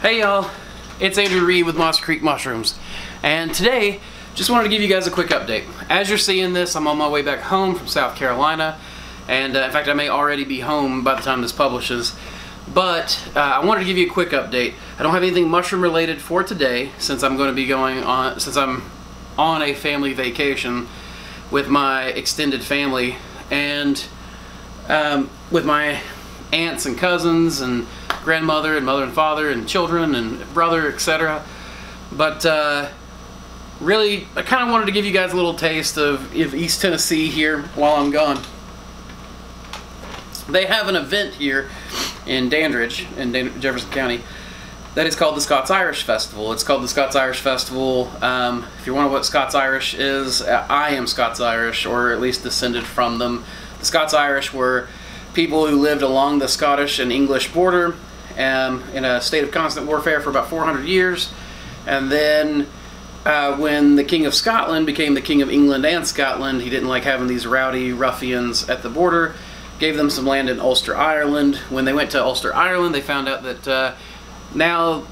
Hey y'all, it's Andrew Reed with Mossy Creek Mushrooms, and today just wanted to give you guys a quick update. As you're seeing this, I'm on my way back home from South Carolina, and uh, in fact I may already be home by the time this publishes, but uh, I wanted to give you a quick update. I don't have anything mushroom related for today since I'm going to be going on, since I'm on a family vacation with my extended family, and um, with my aunts and cousins and grandmother and mother and father and children and brother, etc. But uh, really, I kind of wanted to give you guys a little taste of, of East Tennessee here while I'm gone. They have an event here in Dandridge, in Dan Jefferson County, that is called the Scots Irish Festival. It's called the Scots Irish Festival. Um, if you wonder what Scots Irish is, I am Scots Irish, or at least descended from them. The Scots Irish were people who lived along the Scottish and English border um, in a state of constant warfare for about 400 years. And then uh, when the King of Scotland became the King of England and Scotland, he didn't like having these rowdy ruffians at the border, gave them some land in Ulster, Ireland. When they went to Ulster, Ireland, they found out that uh, now,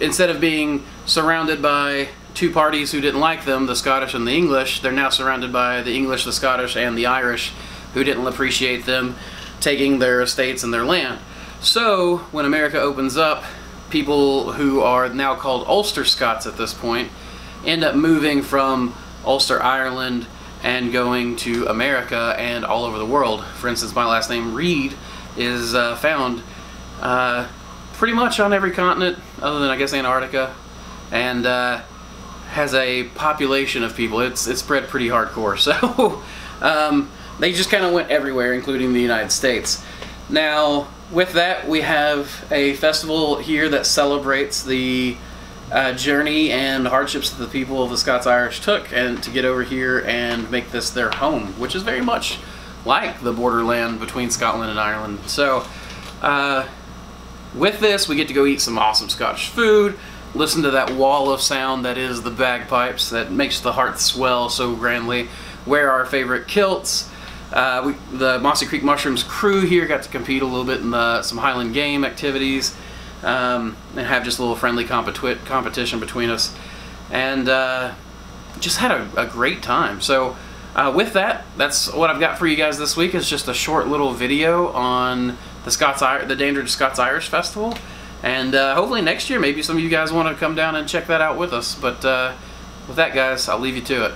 instead of being surrounded by two parties who didn't like them, the Scottish and the English, they're now surrounded by the English, the Scottish, and the Irish who didn't appreciate them taking their estates and their land. So, when America opens up, people who are now called Ulster Scots at this point end up moving from Ulster, Ireland, and going to America and all over the world. For instance, my last name, Reed, is uh, found uh, pretty much on every continent, other than, I guess, Antarctica, and uh, has a population of people. It's, it's spread pretty hardcore. So, um, they just kind of went everywhere, including the United States. Now, with that, we have a festival here that celebrates the uh, journey and hardships that the people of the Scots Irish took and to get over here and make this their home, which is very much like the borderland between Scotland and Ireland. So, uh, with this, we get to go eat some awesome Scottish food, listen to that wall of sound that is the bagpipes that makes the heart swell so grandly, wear our favorite kilts, uh, we, the Mossy Creek Mushrooms crew here got to compete a little bit in the, some Highland game activities um, and have just a little friendly competi competition between us. And uh, just had a, a, great time. So uh, with that, that's what I've got for you guys this week is just a short little video on the Scots the Dandridge Scots Irish Festival. And uh, hopefully next year, maybe some of you guys want to come down and check that out with us. But uh, with that, guys, I'll leave you to it.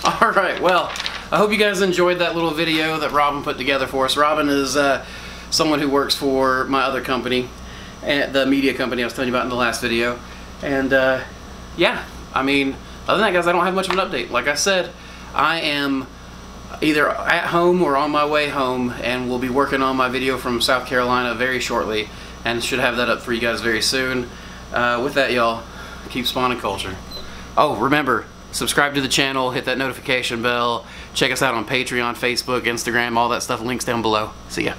All right, well, I hope you guys enjoyed that little video that Robin put together for us. Robin is uh, someone who works for my other company, the media company I was telling you about in the last video. And uh, yeah, I mean, other than that, guys, I don't have much of an update. Like I said, I am either at home or on my way home, and we'll be working on my video from South Carolina very shortly, and should have that up for you guys very soon. Uh, with that, y'all, keep spawning culture. Oh, remember, subscribe to the channel, hit that notification bell, check us out on Patreon, Facebook, Instagram, all that stuff, links down below. See ya.